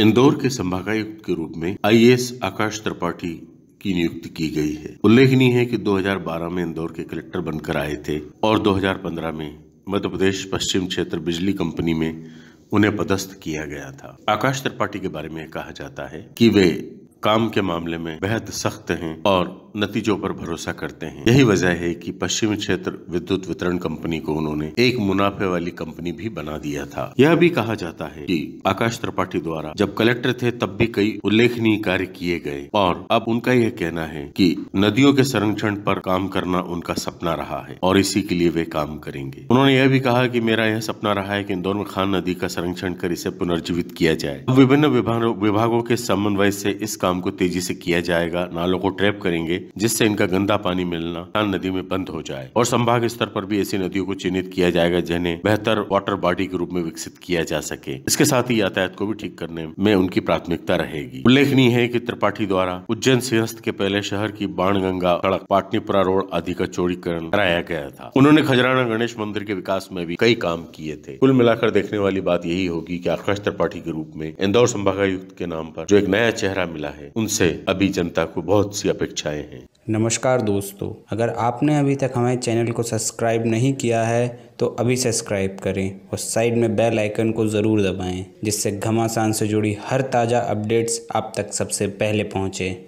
इंदौर के संभागायुक्त के रूप में आईएएस आकाश त्रिपाठी की नियुक्ति की गई है। उल्लेखनीय है कि 2012 में इंदौर के कलेक्टर बनकर आए थे और 2015 में मध्य प्रदेश पश्चिम क्षेत्र बिजली कंपनी में उन्हें पदस्थ किया गया था। आकाश त्रिपाठी के बारे में कहा जाता है कि वे काम के मामले में बेहद सख्त हैं और नतीजों पर भरोसा करते हैं। यही वजह है कि पश्चिमी क्षेत्र विद्युत वितरण कंपनी को उन्होंने एक मुनाफे वाली कंपनी भी बना दिया था। यह भी कहा जाता है कि आकाश त्रिपाठी द्वारा जब कलेक्टर थे, तब भी कई उल्लेखनीय कार्य किए गए और अब उनका यह कहना है कि नदियों के संरक्षण पर काम करना उनका सपना रहा है और इसी के लिए वे काम करेंगे। उन्होंने यह भी कहा कि मेरा यह सपना रहा है कि इंदौर में खान नदी का संरक्षण कर इसे पुनर्जीवित किया जाए। विभिन्न विभागों के समन्वय से इस को तेज़ी से किया जाएगा, नालों को ट्रैप करेंगे, जिससे इनका गंदा पानी मिलना खान नदी में बंद हो जाए। और संभाग स्तर पर भी ऐसी नदियों को चिन्हित किया जाएगा जिन्हें बेहतर वाटर बॉडी के रूप में विकसित किया जा सके। इसके साथ ही यातायात को भी ठीक करने में उनकी प्राथमिकता रहेगी। उल्लेखनीय है की त्रिपाठी द्वारा उज्जैन सिंहस्थ के पहले शहर की बाण गंगा सड़क पाटनीपुरा रोड आदि का चौड़ीकरण कराया गया था। उन्होंने खजराना गणेश मंदिर के विकास में भी कई काम किए थे। कुल मिलाकर देखने वाली बात यही होगी कि आकाश त्रिपाठी के रूप में इंदौर संभागायुक्त के नाम पर जो एक नया चेहरा मिला है। उनसे अभी जनता को बहुत सी अपेक्षाएँ हैं। नमस्कार दोस्तों, अगर आपने अभी तक हमारे चैनल को सब्सक्राइब नहीं किया है तो अभी सब्सक्राइब करें और साइड में बेल आइकन को ज़रूर दबाएँ, जिससे घमासान से जुड़ी हर ताज़ा अपडेट्स आप तक सबसे पहले पहुँचें।